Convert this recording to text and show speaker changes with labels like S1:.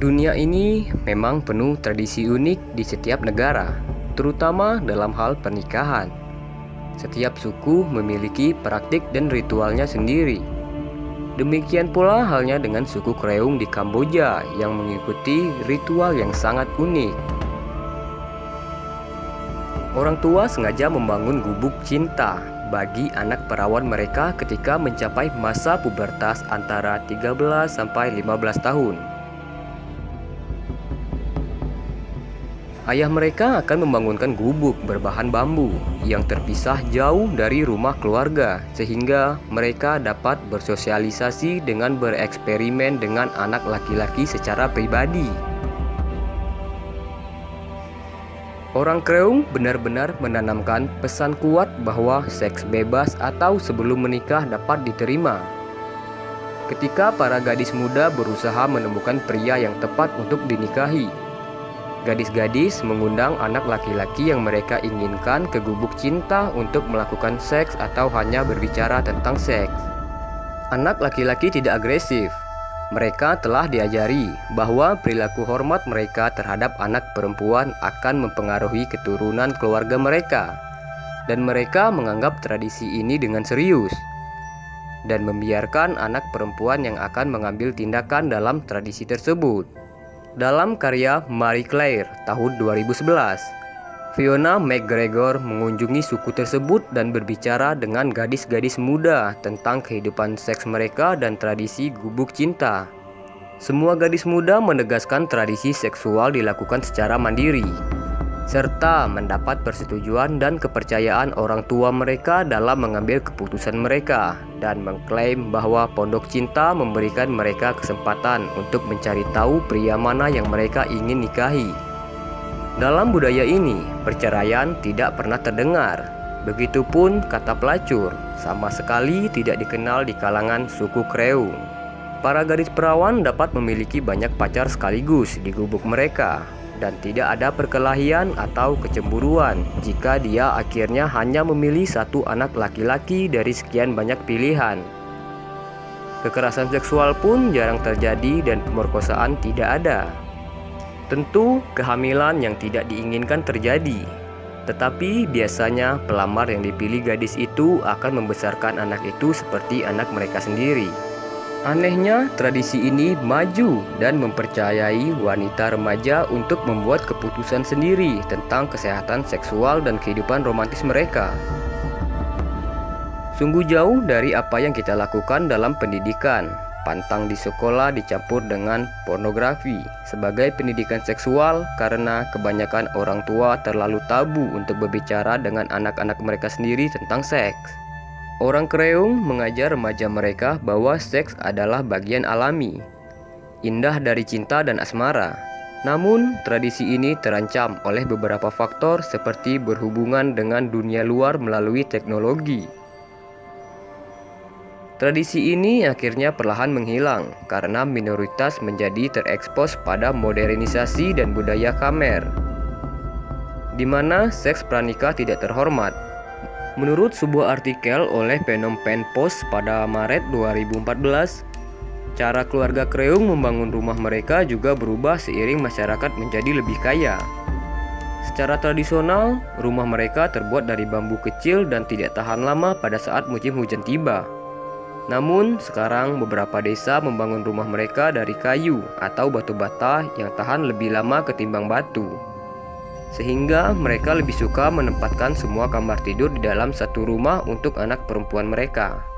S1: Dunia ini memang penuh tradisi unik di setiap negara, terutama dalam hal pernikahan. Setiap suku memiliki praktik dan ritualnya sendiri. Demikian pula halnya dengan suku Kreung di Kamboja yang mengikuti ritual yang sangat unik. Orang tua sengaja membangun gubuk cinta bagi anak perawan mereka ketika mencapai masa pubertas antara 13 sampai 15 tahun. Ayah mereka akan membangunkan gubuk berbahan bambu yang terpisah jauh dari rumah keluarga sehingga mereka dapat bersosialisasi dengan bereksperimen dengan anak laki-laki secara pribadi. Orang Kreung benar-benar menanamkan pesan kuat bahwa seks bebas atau sebelum menikah dapat diterima. Ketika para gadis muda berusaha menemukan pria yang tepat untuk dinikahi, Gadis-gadis mengundang anak laki-laki yang mereka inginkan ke gubuk cinta untuk melakukan seks atau hanya berbicara tentang seks. Anak laki-laki tidak agresif. Mereka telah diajari bahwa perilaku hormat mereka terhadap anak perempuan akan mempengaruhi keturunan keluarga mereka, dan mereka menganggap tradisi ini dengan serius dan membiarkan anak perempuan yang akan mengambil tindakan dalam tradisi tersebut. Dalam karya Marie Claire tahun 2011, Fiona McGregor mengunjungi suku tersebut dan berbicara dengan gadis-gadis muda tentang kehidupan seks mereka dan tradisi gubuk cinta. Semua gadis muda menegaskan tradisi seksual dilakukan secara mandiri, serta mendapat persetujuan dan kepercayaan orang tua mereka dalam mengambil keputusan mereka dan mengklaim bahwa Pondok Cinta memberikan mereka kesempatan untuk mencari tahu pria mana yang mereka ingin nikahi. Dalam budaya ini, perceraian tidak pernah terdengar. Begitupun kata pelacur, sama sekali tidak dikenal di kalangan suku Kreung. Para gadis perawan dapat memiliki banyak pacar sekaligus di gubuk mereka, dan tidak ada perkelahian atau kecemburuan jika dia akhirnya hanya memilih satu anak laki-laki dari sekian banyak pilihan. Kekerasan seksual pun jarang terjadi dan pemerkosaan tidak ada. Tentu, kehamilan yang tidak diinginkan terjadi, tetapi biasanya pelamar yang dipilih gadis itu akan membesarkan anak itu seperti anak mereka sendiri. Anehnya, tradisi ini maju dan mempercayai wanita remaja untuk membuat keputusan sendiri tentang kesehatan seksual dan kehidupan romantis mereka. Sungguh jauh dari apa yang kita lakukan dalam pendidikan. Pantang di sekolah dicampur dengan pornografi sebagai pendidikan seksual karena kebanyakan orang tua terlalu tabu untuk berbicara dengan anak-anak mereka sendiri tentang seks. Orang Kreung mengajar remaja mereka bahwa seks adalah bagian alami, indah dari cinta dan asmara. Namun, tradisi ini terancam oleh beberapa faktor seperti berhubungan dengan dunia luar melalui teknologi. Tradisi ini akhirnya perlahan menghilang karena minoritas menjadi terekspos pada modernisasi dan budaya kamer, di mana seks pranikah tidak terhormat Menurut sebuah artikel oleh Phnom Penh Post pada Maret 2014, cara keluarga Kreung membangun rumah mereka juga berubah seiring masyarakat menjadi lebih kaya. Secara tradisional, rumah mereka terbuat dari bambu kecil dan tidak tahan lama pada saat musim hujan tiba. Namun, sekarang beberapa desa membangun rumah mereka dari kayu atau batu bata yang tahan lebih lama ketimbang batu sehingga mereka lebih suka menempatkan semua kamar tidur di dalam satu rumah untuk anak perempuan mereka.